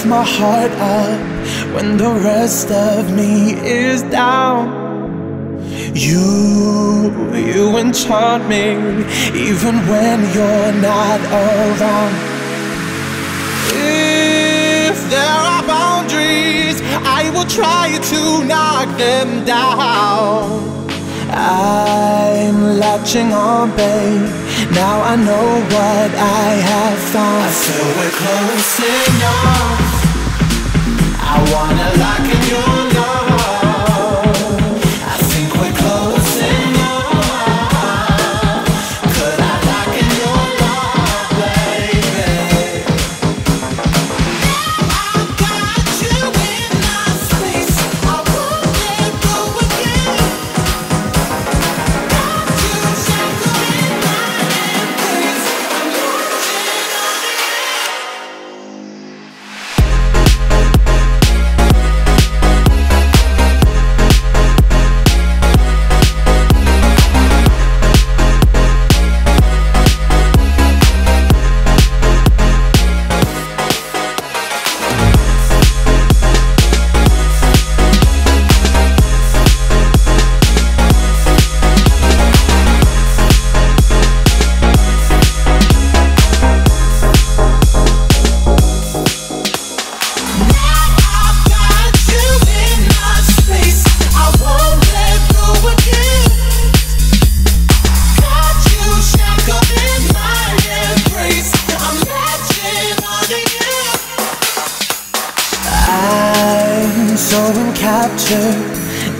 Lift my heart up when the rest of me is down. You, you enchant me even when you're not around. If there are boundaries, I will try to knock them down. I'm latching on, babe. Now I know what I have found. I feel we're closing enough. I wanna lock in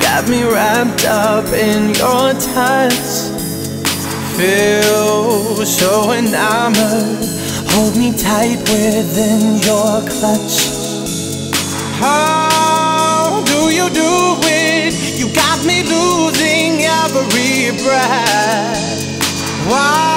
Got me wrapped up in your touch. Feel so enamored. Hold me tight within your clutch. How do you do it? You got me losing every breath. Why